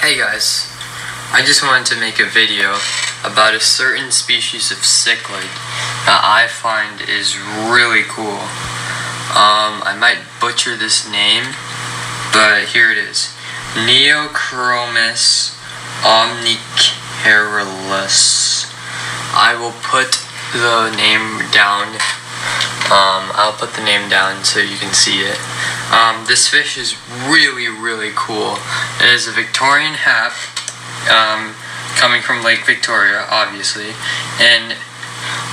Hey guys, I just wanted to make a video about a certain species of cichlid that I find is really cool. Um, I might butcher this name, but here it is. Neochromis omnicaeruleus. I will put the name down. Um, I'll put the name down so you can see it. Um, this fish is really, really cool. It is a Victorian hap, um, coming from Lake Victoria, obviously, and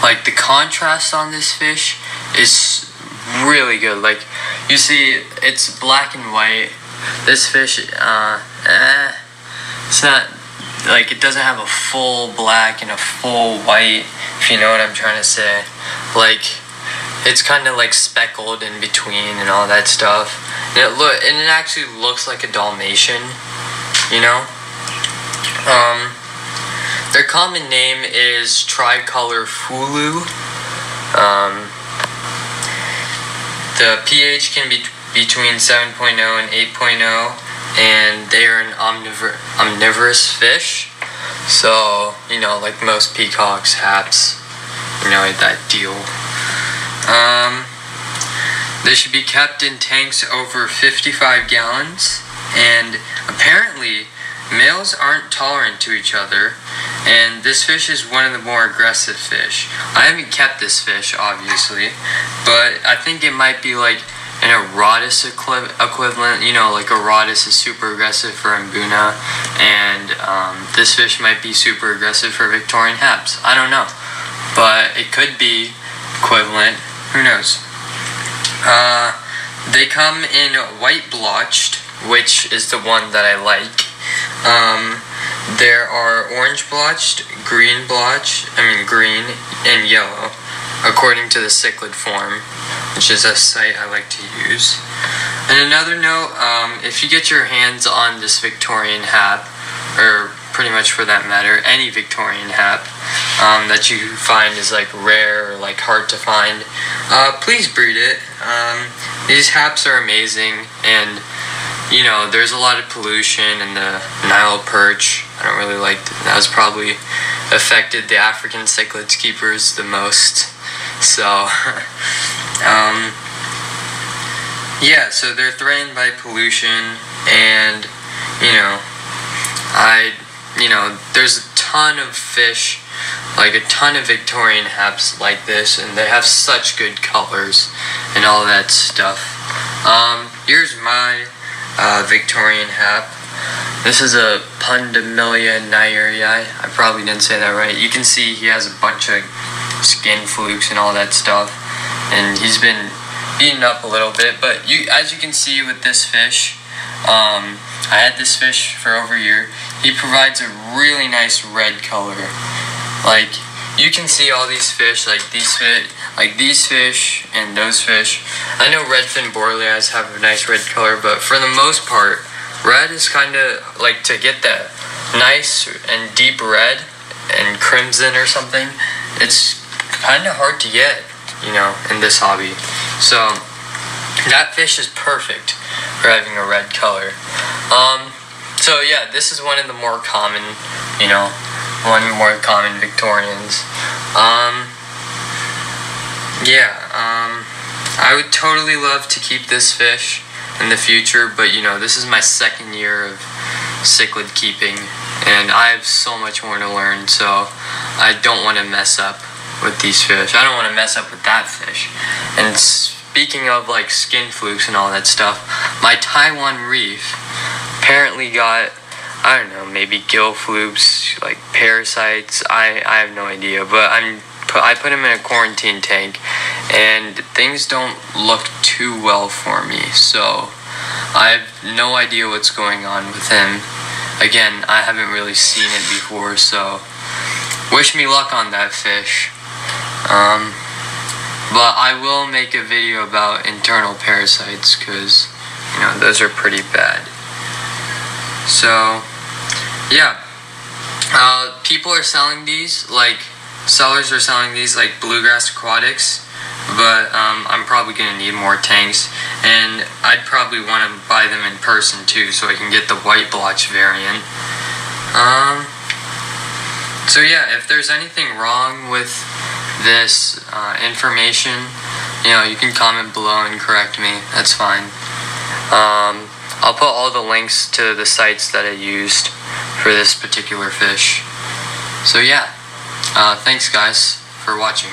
like the contrast on this fish is really good. Like you see, it's black and white. This fish, uh, eh, it's not like it doesn't have a full black and a full white. If you know what I'm trying to say, like it's kind of like speckled in between and all that stuff. And it look and it actually looks like a Dalmatian, you know. Um, their common name is tricolor fulu. Um, the pH can be between 7.0 and 8.0, and they are an omnivor- omnivorous fish. So you know, like most peacocks, haps, you know that deal. Um, they should be kept in tanks over 55 gallons, and apparently, males aren't tolerant to each other, and this fish is one of the more aggressive fish. I haven't kept this fish, obviously, but I think it might be like an Auratus equi- equivalent. You know, like Auratus is super aggressive for Mbuna, and um, this fish might be super aggressive for Victorian Haps. I don't know, but it could be equivalent. Who knows? Uh, they come in white blotched, which is the one that I like. Um, there are orange blotched, green blotched, I mean green, and yellow, according to the cichlid forum, which is a site I like to use. And another note, um, if you get your hands on this Victorian hap, or pretty much for that matter, any Victorian hap um, that you find is like rare or like hard to find, uh, please breed it. Um, these haps are amazing, and you know, there's a lot of pollution in the Nile perch. I don't really like that. Was probably affected the African cichlids keepers the most. So, um, yeah, so they're threatened by pollution, and you know, I, you know, there's a ton of fish, like a ton of Victorian haps like this, and they have such good colors and all that stuff. Um, here's my uh, Victorian hap. This is a Pundamilia nyererei. I probably didn't say that right. You can see he has a bunch of skin flukes and all that stuff, and he's been beaten up a little bit. But you, as you can see with this fish, um, I had this fish for over a year. He provides a really nice red color. Like you can see all these fish, like these fish, like these fish and those fish. I know redfin borleyi have a nice red color, but for the most part, red is kind of like to get that nice and deep red and crimson or something. It's kind of hard to get, you know, in this hobby. So that fish is perfect for having a red color. Um, so yeah, this is one of the more common, you know, one more common Victorians. Um, yeah, um, I would totally love to keep this fish in the future, but you know, this is my second year of cichlid keeping, and I have so much more to learn, so I don't want to mess up with these fish. I don't want to mess up with that fish. And speaking of like skin flukes and all that stuff, my Taiwan reef apparently got I don't know, maybe gill flukes, like parasites. I, I have no idea, but I'm I put him in a quarantine tank, and things don't look too well for me. So I have no idea what's going on with him. Again, I haven't really seen it before, so wish me luck on that fish. Um, but I will make a video about internal parasites because you know those are pretty bad. So yeah, uh, people are selling these like sellers are selling these like bluegrass aquatics but um, i'm probably going to need more tanks and I'd probably want to buy them in person too, so I can get the white blotch variant. Um, so yeah, if there's anything wrong with this uh, information, you know, you can comment below and correct me. That's fine. Um, I'll put all the links to the sites that I used for this particular fish. So yeah, uh, thanks guys for watching.